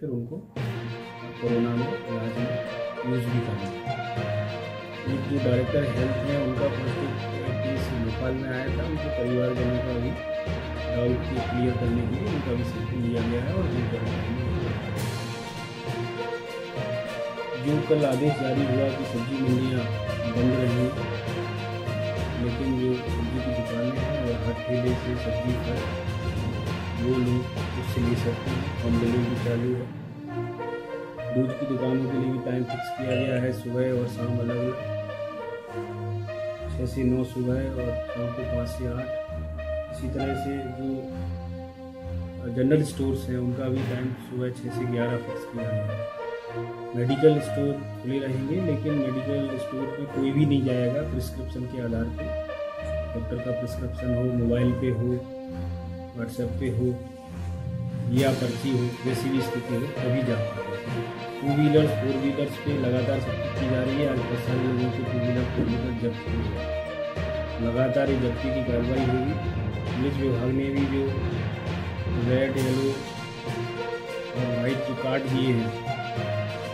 फिर उनको कोरोना में इलाज में यूज़ भी करना एक जो डायरेक्टर हेल्थ में उनका केस भोपाल में आया था, उनके परिवार परिवारजनों का भी डाउट को क्लियर करने के लिए उनका भी सैंपल लिया गया है और जो कल आदेश जारी हुआ कि सब्ज़ी मंडियाँ बंद रही, लेकिन जो सब्ज़ी की दुकानें हैं वह हर ठेले से सब्ज़ी का वो लोग उससे ले सकते हैं होम डिलीवरी चालू है। दूध की दुकानों के लिए भी टाइम फिक्स किया गया है, सुबह और शाम अलग छः से नौ सुबह और शाम को पाँच से आठ। इसी तरह से जो जनरल स्टोर्स हैं, उनका भी टाइम सुबह छः से ग्यारह फिक्स किया गया है। मेडिकल स्टोर खुले रहेंगे, लेकिन मेडिकल स्टोर पे कोई भी नहीं जाएगा प्रिस्क्रिप्शन के आधार पे। डॉक्टर का प्रिस्क्रिप्शन हो मोबाइल पे हो व्हाट्सएप पे हो, या पर्ची हो, जैसी भी स्थिति हो, तभी जा टू व्हीलर्स फोर व्हीलर्स पे लगातार सख्ती की जा रही है सारे लोगों के टू व्हीलर फोर व्हीलर जब्त गए लगातार ये जब्ती की कार्रवाई होगी। पुलिस विभाग ने भी जो रेड येलो और वाइट जो कार्ड दिए हैं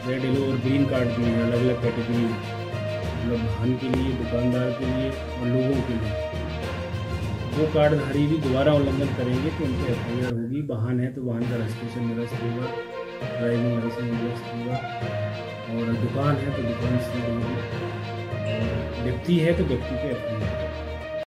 रेड येलो और ग्रीन कार्ड दिए हैं अलग अलग कैटेगरी में मतलब वाहन के लिए, दुकानदार के के लिए वो कार्डधारी भी दोबारा उल्लंघन करेंगे तो उनकी एफ़ आई आर होगी। वाहन है तो वाहन का रजिस्ट्रेशन निरस्त होगा ड्राइविंग लाइसेंस निरस्त होगा और दुकान है तो दुकान से होगी। और व्यक्ति है तो व्यक्ति के एफ़ आई आर